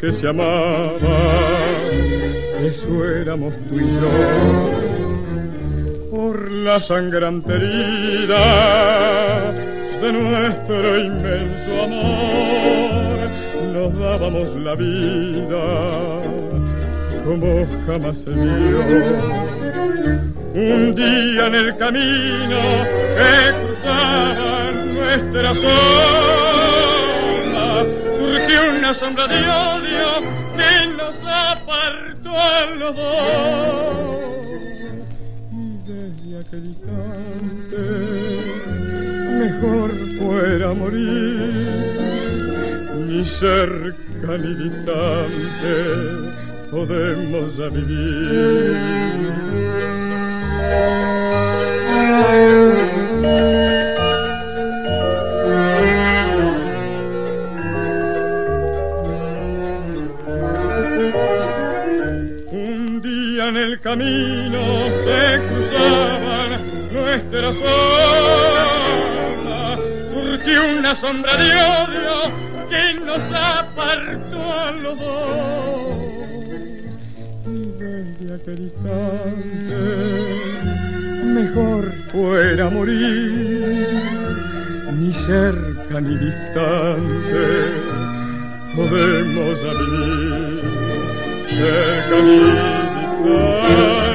que se amaba, eso éramos tú y yo. Por la sangrante herida de nuestro inmenso amor, nos dábamos la vida como jamás se dio. Un día en el camino que cruzaban nuestras una sombra de odio que nos apartó a los dos. Y desde aquel instante mejor fuera morir, ni cerca ni distante podemos vivir. camino se cruzaban nuestras olas, surgió una sombra de odio que nos apartó a los dos. Aquel instante mejor fuera morir, ni cerca ni distante podemos vivir cerca ni podemos